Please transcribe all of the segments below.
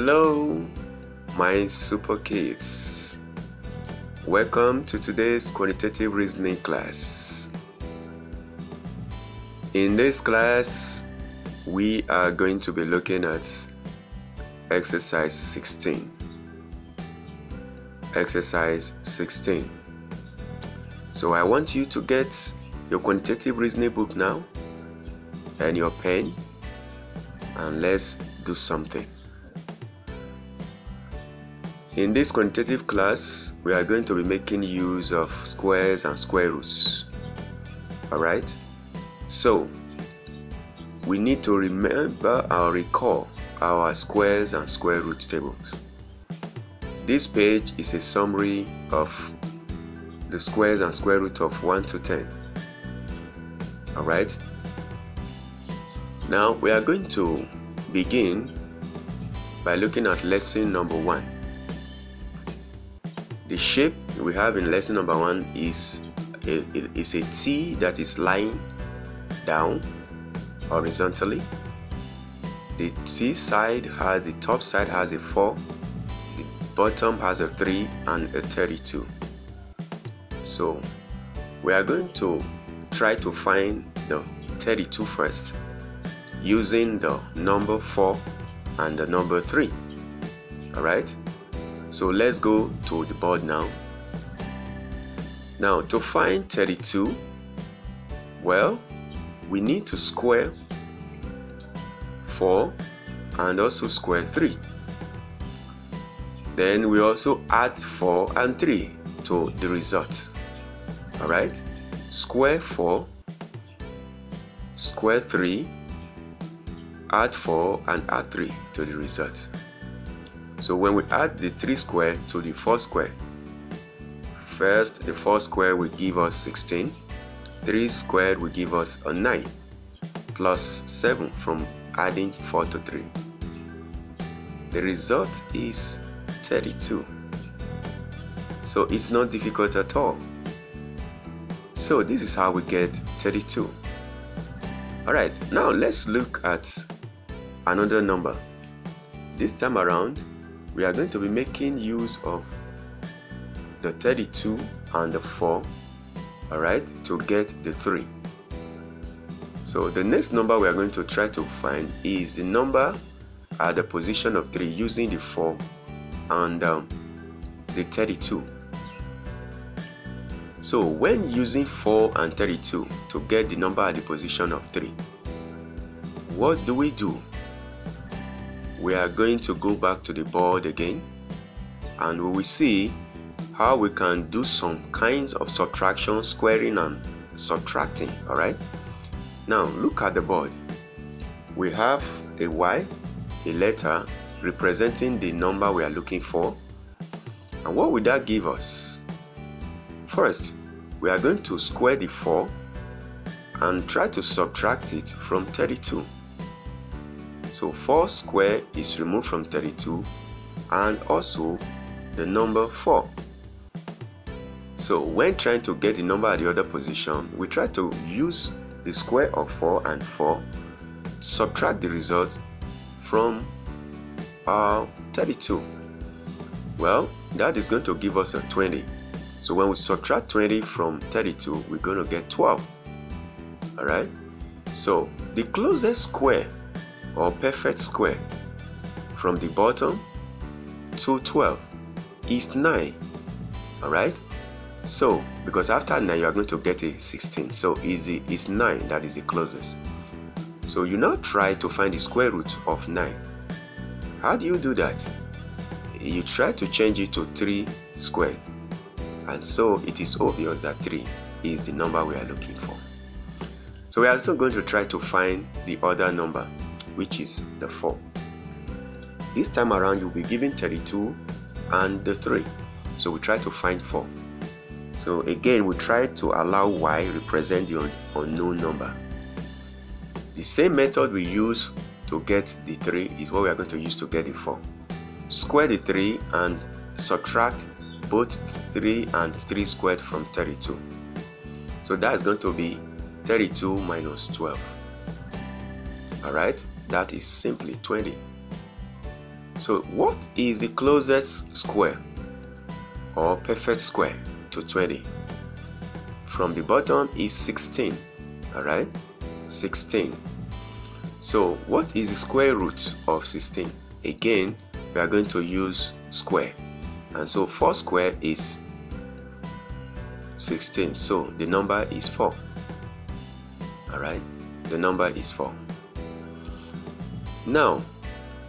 Hello, my super kids. Welcome to today's quantitative reasoning class. In this class, we are going to be looking at exercise 16. Exercise 16. So I want you to get your quantitative reasoning book now and your pen and let's do something. In this quantitative class, we are going to be making use of squares and square roots. Alright? So, we need to remember or recall our squares and square root tables. This page is a summary of the squares and square root of 1 to 10. Alright? Now we are going to begin by looking at lesson number 1. The shape we have in lesson number 1 is a, is a T that is lying down horizontally. The T side has the top side has a 4, the bottom has a 3 and a 32. So we are going to try to find the 32 first using the number 4 and the number 3. Alright? So let's go to the board now. Now to find 32, well, we need to square 4 and also square 3. Then we also add 4 and 3 to the result. Alright? Square 4, square 3, add 4 and add 3 to the result. So when we add the 3 square to the 4 square, first the 4 square will give us 16, 3 squared will give us a 9, plus 7 from adding 4 to 3. The result is 32. So it's not difficult at all. So this is how we get 32. Alright, now let's look at another number. This time around, we are going to be making use of the 32 and the 4, alright, to get the 3. So the next number we are going to try to find is the number at the position of 3 using the 4 and um, the 32. So when using 4 and 32 to get the number at the position of 3, what do we do? We are going to go back to the board again and we will see how we can do some kinds of subtraction, squaring and subtracting, alright? Now look at the board. We have a Y, a letter representing the number we are looking for. And what will that give us? First, we are going to square the 4 and try to subtract it from 32. So 4 square is removed from 32 and also the number 4. So when trying to get the number at the other position, we try to use the square of 4 and 4, subtract the result from our 32. Well, that is going to give us a 20. So when we subtract 20 from 32, we're going to get 12. Alright? So the closest square or perfect square from the bottom to 12 is 9. Alright? So, because after 9 you are going to get a 16. So easy is 9 that is the closest. So you now try to find the square root of 9. How do you do that? You try to change it to 3 squared. And so it is obvious that 3 is the number we are looking for. So we are also going to try to find the other number, which is the 4. This time around you'll be given 32 and the 3. So we try to find 4. So again, we try to allow y represent the unknown number. The same method we use to get the 3 is what we are going to use to get the 4. Square the 3 and subtract both 3 and 3 squared from 32. So that is going to be 32 minus 12. Alright, that is simply 20. So what is the closest square or perfect square to 20? From the bottom is 16. Alright? 16. So what is the square root of 16? Again, we are going to use square. And so 4 square is 16. So the number is 4. Alright? The number is 4. Now,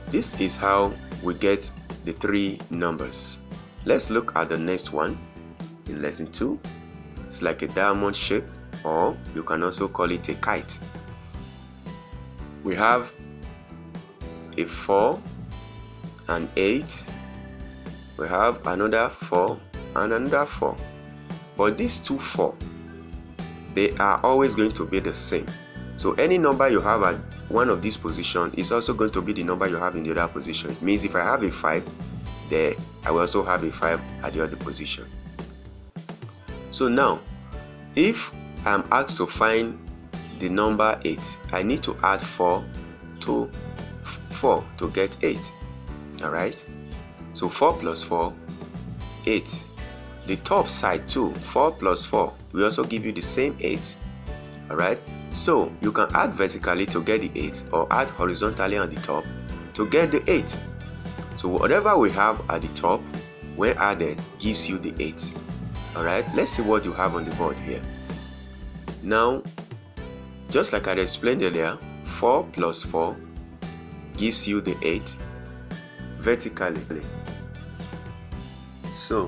this is how we get the three numbers. Let's look at the next one in lesson 2. It's like a diamond shape or you can also call it a kite. We have a 4 and 8. We have another 4 and another 4. But these two 4, they are always going to be the same. So any number you have at one of these positions is also going to be the number you have in the other position. It means if I have a 5 there, I will also have a 5 at the other position. So now, if I'm asked to find the number 8, I need to add 4 to 4 to get 8. Alright? So 4 plus 4, 8. The top side too, 4 plus 4, we also give you the same 8. Alright? So you can add vertically to get the 8 or add horizontally on the top to get the 8. So whatever we have at the top, when added, gives you the 8. Alright, let's see what you have on the board here. Now, just like I explained earlier, 4 plus 4 gives you the 8 vertically. So,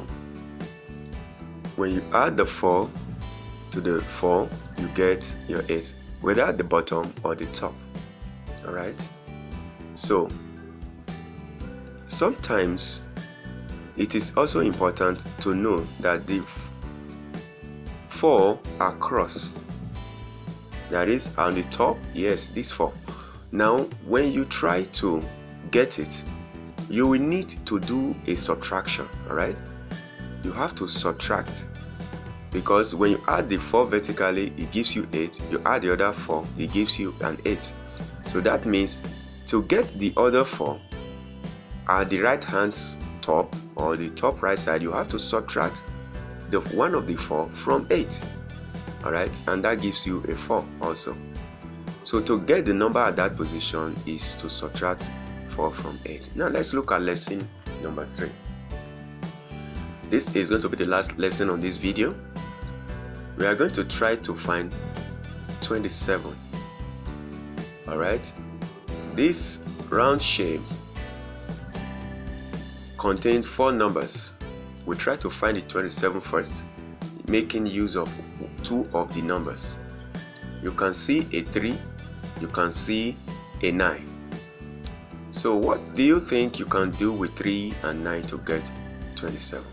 when you add the 4 to the 4, you get your 8, whether at the bottom or the top. Alright? So, sometimes it is also important to know that the 4 are cross. That is on the top, yes, this 4. Now, when you try to get it, you will need to do a subtraction, alright? You have to subtract because when you add the 4 vertically it gives you 8 you add the other 4 it gives you an 8 so that means to get the other 4 at the right hand top or the top right side you have to subtract the one of the 4 from 8 alright and that gives you a 4 also. So to get the number at that position is to subtract 4 from 8 now let's look at lesson number 3 this is going to be the last lesson on this video we are going to try to find 27 all right this round shape contains four numbers. We try to find the 27 first making use of two of the numbers. You can see a 3 you can see a 9 so what do you think you can do with 3 and 9 to get 27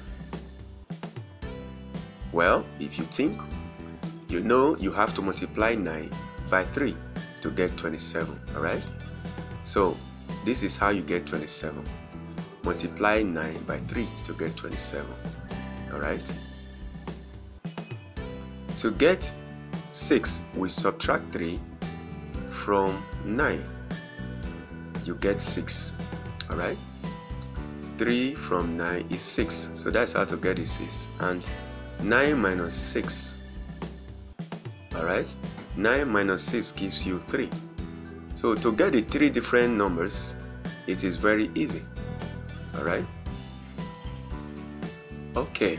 well, if you think, you know you have to multiply 9 by 3 to get 27, alright? So, this is how you get 27. Multiply 9 by 3 to get 27, alright? To get 6, we subtract 3 from 9. You get 6, alright? 3 from 9 is 6, so that's how to get the 6. And 9 minus 6 alright 9 minus 6 gives you 3 so to get the three different numbers it is very easy. Alright okay.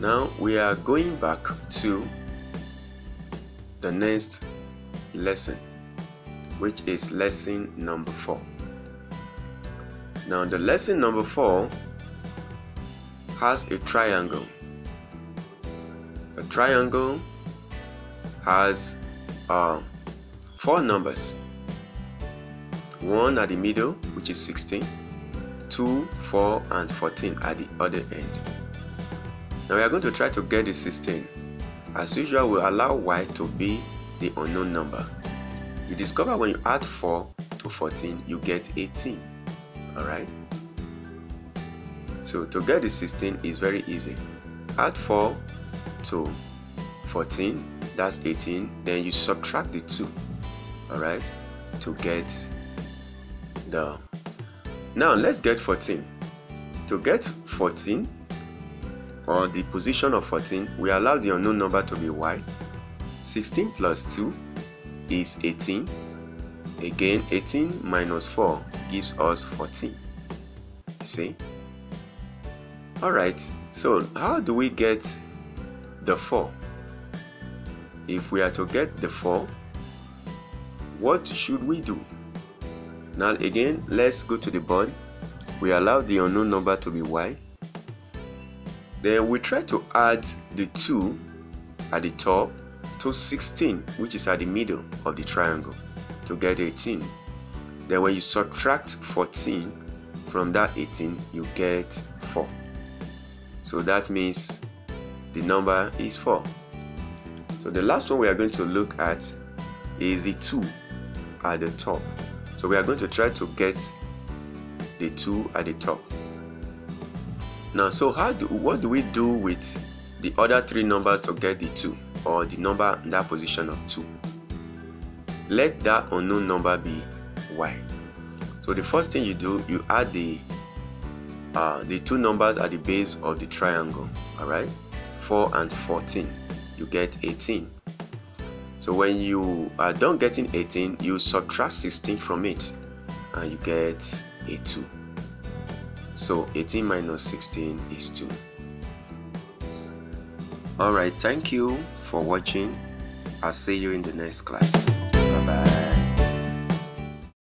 Now we are going back to the next lesson which is lesson number 4 now the lesson number 4 has a triangle. A triangle has uh, four numbers. One at the middle which is 16 2 4 and 14 at the other end. Now we are going to try to get the 16 as usual we allow y to be the unknown number. You discover when you add 4 to 14 you get 18 all right? So to get the 16 is very easy. Add 4 to 14 that's 18 then you subtract the 2 all right to get the Now let's get 14. To get 14 or the position of 14, we allow the unknown number to be y. 16 plus 2 is 18. Again, 18 minus 4 gives us 14. See? Alright, so how do we get the 4? If we are to get the 4, what should we do? Now again, let's go to the board. We allow the unknown number to be y. Then we try to add the 2 at the top to 16, which is at the middle of the triangle, to get 18. Then when you subtract 14 from that 18, you get 4. So that means the number is 4. So the last one we are going to look at is the 2 at the top. So we are going to try to get the 2 at the top. Now, so how do what do we do with the other three numbers to get the 2 or the number in that position of 2? Let that unknown number be y. So the first thing you do, you add the uh, the two numbers at the base of the triangle. All right, 4 and 14. You get 18. So when you are done getting 18, you subtract 16 from it and you get a 2. So 18 minus 16 is 2. Alright, thank you for watching. I'll see you in the next class.